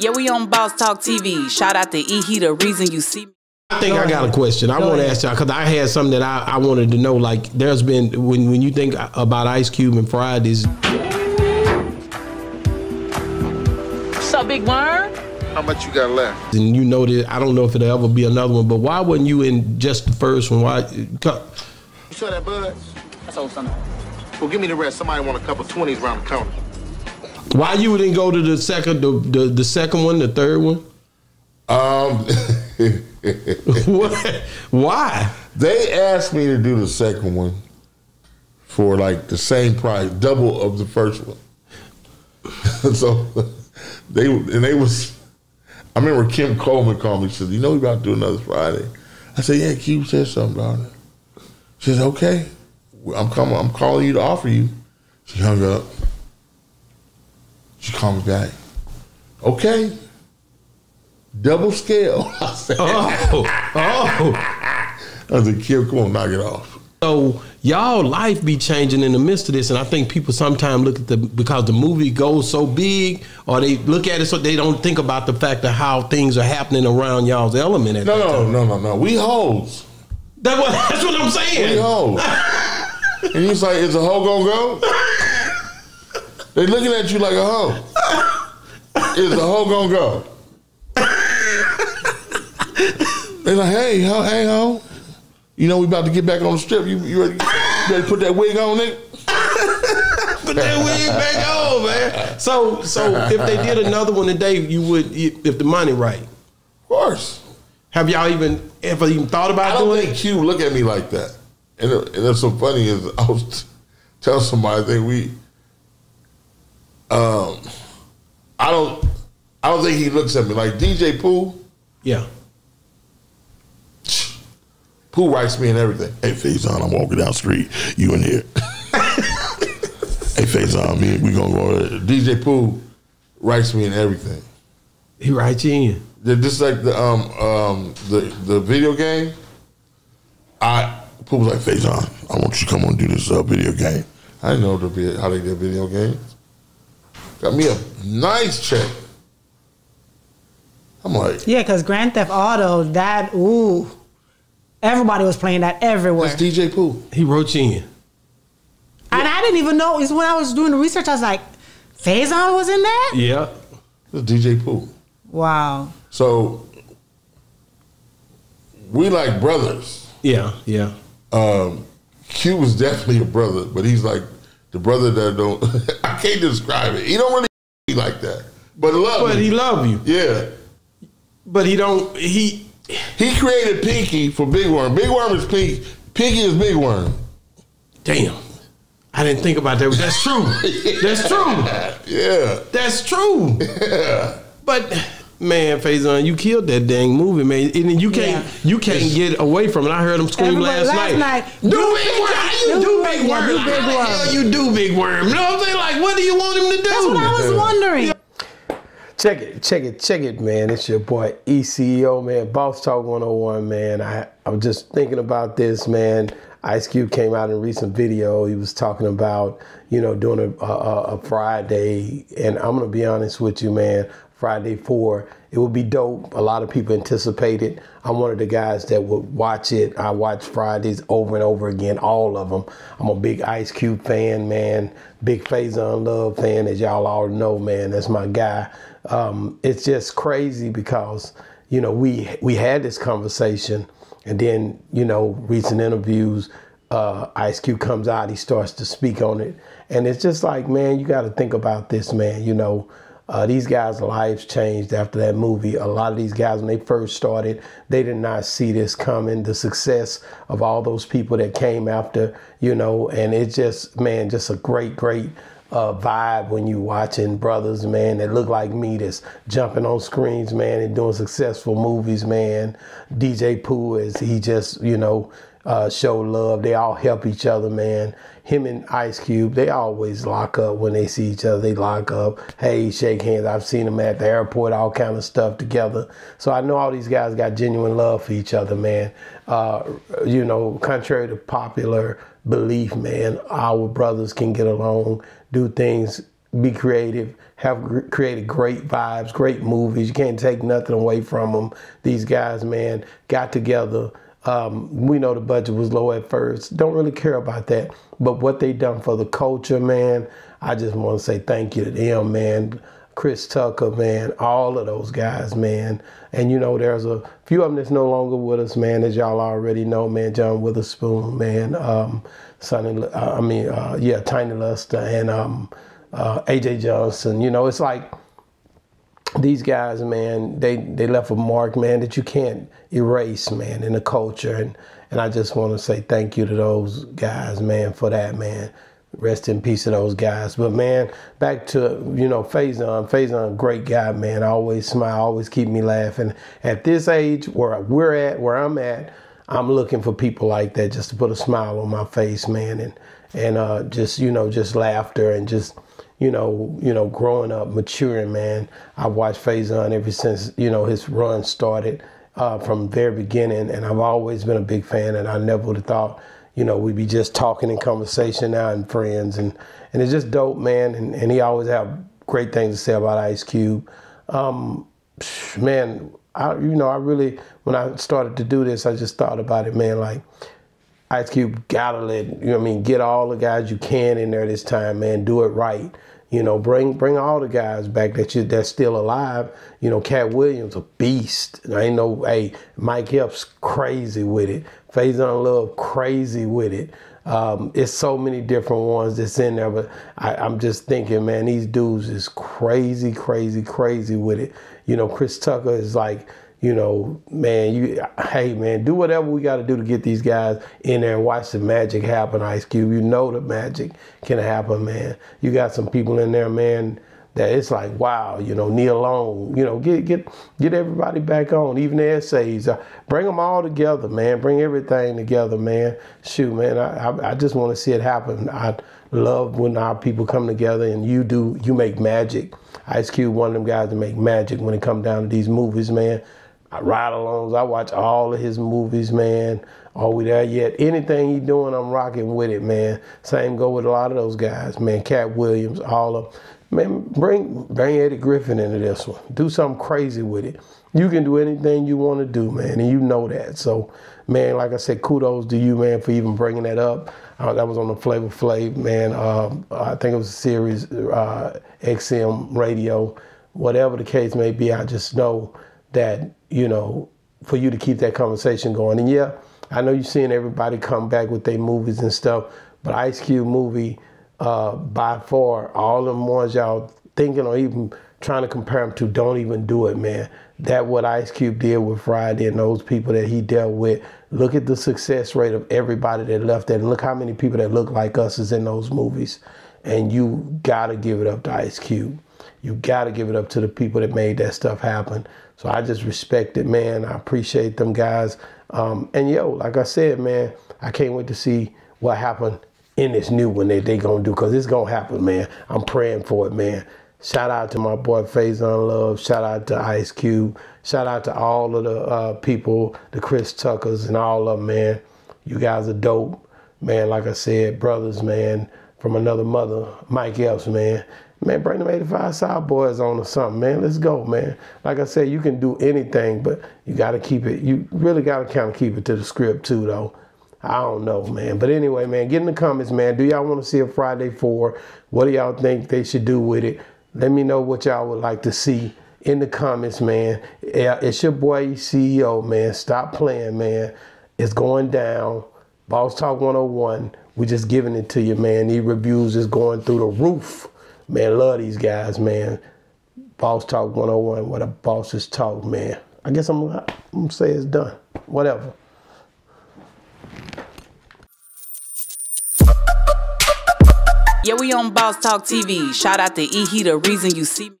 Yeah, we on Boss Talk TV. Shout out to E. He the reason you see me. I think I got a question. I want to ask y'all because I had something that I, I wanted to know. Like, there's been when when you think about Ice Cube and Fridays. What's up, Big Worm? How much you got left? And you know that I don't know if it'll ever be another one, but why wasn't you in just the first one? Why? co- You saw that bud? That's all something. Well, give me the rest. Somebody want a couple twenties around the counter. Why you didn't go to the second the the, the second one, the third one? Um, What? Why? they asked me to do the second one for like the same price, double of the first one. so they and they was. I remember Kim Coleman called me. She said, "You know we about to do another Friday." I said, "Yeah." Cube said something about it. She said, "Okay, I'm coming. I'm calling you to offer you." She hung up. She called me back. Okay. Double scale. I said, Oh, oh. I said, Kim, come on, knock it off. So y'all life be changing in the midst of this, and I think people sometimes look at the because the movie goes so big, or they look at it so they don't think about the fact of how things are happening around y'all's element. At No, no, time. no, no, no. We hoes. That what, that's what I'm saying. We hoes. and he's like, is a hoe gonna go? They looking at you like a hoe. Is the hoe gonna go? They like, hey, ho, hey, ho. You know we about to get back on the strip. You, you ready? You ready to put that wig on, nigga? Put that wig back on, man. So, so if they did another one today, you would if the money right. Of course. Have y'all even ever even thought about I don't doing think it? Q look at me like that. And, and that's so funny is I was telling somebody I think we um I don't I don't think he looks at me like DJ Pooh. Yeah. Pooh writes me and everything. Hey Faizon, I'm walking down the street. You in here. hey Faizon, me we gonna go To DJ Pooh writes me and everything. He writes you in. Just like the um um the the video game. I Pooh was like Faizon, I want you to come on and do this uh, video game. I didn't know the vi- how they did video games. Got me a nice check. I'm like, Yeah, because Grand Theft Auto, that, ooh. Everybody was playing that everywhere. that's DJ Pooh. He wrote you in. and I didn't even know. It's when I was doing the research, I was like, Faizon was in that? Yeah. That's DJ Pooh. Wow. So we like brothers. Yeah. Yeah. Um, Q was definitely a brother, but he's like the brother that don't. I can't describe it. He don't really be like that, but love. But me. he love you. yeah. But he don't. He. He created Pinky for Big Worm. Big Worm is Pinky. Pinky is Big Worm. Damn. I didn't think about that. That's true. That's true. Yeah. That's true. Yeah. But man, Faizon, you killed that dang movie, man. And you can't Yeah. you can't get away from it. I heard him scream Everybody- last, last night. night, Do do big Big worm. How you do Do- big yeah, worm? do How Big the hell you do big worm? You know what I'm saying? Like, what do you want him to do? That's what I was wondering. Check it, check it, check it, man. It's your boy ECEO, man. Boss Talk 101, man. I, I was just thinking about this, man. Ice Cube came out in a recent video. He was talking about, you know, doing a, a, a Friday. And I'm going to be honest with you, man. Friday 4, it would be dope. A lot of people anticipate it. I'm one of the guys that would watch it. I watch Fridays over and over again, all of them. I'm a big Ice Cube fan, man. Big Faizon Love fan, as y'all all know, man. That's my guy. Um, it's just crazy because you know we we had this conversation, and then you know recent interviews, uh, Ice Cube comes out, he starts to speak on it, and it's just like, man, you got to think about this, man. You know. Uh, these guys' lives changed after that movie. A lot of these guys, when they first started, they did not see this coming. The success of all those people that came after, you know, and it's just, man, just a great, great uh, vibe when you watching brothers, man, that look like me that's jumping on screens, man, and doing successful movies, man. DJ Pooh is he just, you know, uh, show love. They all help each other, man. Him and Ice Cube, they always lock up when they see each other. They lock up. Hey, shake hands. I've seen them at the airport, all kind of stuff together. So I know all these guys got genuine love for each other, man. Uh, you know, contrary to popular belief, man, our brothers can get along, do things be creative, have created great vibes, great movies. You can't take nothing away from them. These guys, man, got together. Um, we know the budget was low at first. Don't really care about that. But what they done for the culture, man, I just want to say thank you to them, man. Chris Tucker, man, all of those guys, man. And you know, there's a few of them that's no longer with us, man, as y'all already know, man. John Witherspoon, man. Um, Sonny, uh, I mean, uh, yeah, Tiny Lister, and um, uh, AJ Johnson. You know, it's like these guys, man, they, they left a mark, man, that you can't erase, man, in the culture. And, and I just want to say thank you to those guys, man, for that, man. Rest in peace to those guys. But man, back to you know Faizon. Faizon, great guy, man. Always smile, always keep me laughing. At this age, where we're at, where I'm at, I'm looking for people like that just to put a smile on my face, man, and and uh, just you know just laughter and just you know you know growing up, maturing, man. I watched Faizon ever since you know his run started uh, from the very beginning, and I've always been a big fan, and I never would have thought you know, we'd be just talking in conversation now and friends. And, and it's just dope, man. And, and he always have great things to say about Ice Cube. Um, man, I, you know, I really, when I started to do this, I just thought about it, man, like, Ice Cube gotta let, you know I mean, get all the guys you can in there this time, man. Do it right. You know, bring bring all the guys back that you that's still alive. You know, Katt Williams a beast. I ain't no hey, Mike Epps crazy with it. Faizon Love crazy with it. Um, it's so many different ones that's in there, but I, I'm just thinking, man, these dudes is crazy, crazy, crazy with it. You know, Chris Tucker is like you know, man, you hey man, do whatever we got to do to get these guys in there and watch the magic happen, Ice Cube. You know the magic can happen, man. You got some people in there, man, that it's like wow, you know, Nia Long, you know, get get get everybody back on, even the essays, uh, bring them all together, man. Bring everything together, man. Shoot, man, I I, I just want to see it happen. I love when our people come together and you do you make magic. Ice Cube, one of them guys to make magic when it come down to these movies, man. I ride alongs. I watch all of his movies, man. Are we there yet? Anything he doing, I'm rocking with it, man. Same go with a lot of those guys, man. Katt Williams, all of man. Bring bring Eddie Griffin into this one. Do something crazy with it. You can do anything you want to do, man, and you know that. So, man, like I said, kudos to you, man, for even bringing that up. Uh, that was on the Flavor Flav, man. Uh, I think it was a series, uh, XM radio, whatever the case may be. I just know that you know for you to keep that conversation going. And yeah, I know you're seeing everybody come back with their movies and stuff, but Ice Cube movie, uh, by far, all them ones y'all thinking or even trying to compare them to, don't even do it, man. That what Ice Cube did with Friday and those people that he dealt with. Look at the success rate of everybody that left and look how many people that look like us is in those movies. And you gotta give it up to Ice Cube. You gotta give it up to the people that made that stuff happen. So I just respect it, man. I appreciate them guys. Um, and yo, like I said, man, I can't wait to see what happened in this new one that they gonna do because it's gonna happen, man. I'm praying for it, man. Shout out to my boy Faizon Love. Shout out to Ice Cube. Shout out to all of the uh, people, the Chris Tuckers and all of them, man. You guys are dope, man. Like I said, brothers, man, from another mother, Mike Epps, man. Man, bring them 85 South boys on or something, man. Let's go, man. Like I said, you can do anything, but you got to keep it. You really got to kind of keep it to the script too, though. I don't know, man. But anyway, man, get in the comments, man. Do y'all want to see a Friday 4? What do y'all think they should do with it? Let me know what y'all would like to see in the comments, man. It's your boy CEO, man. Stop playing, man. It's going down. Boss Talk 101. We're just giving it to you, man. These reviews is going through the roof. Man, love these guys, man. Boss Talk 101, what a bosses talk, man. I guess I'm, I'm gonna say it's done. Whatever. Yeah, we on Boss Talk TV. Shout out to E. He, the reason you see me.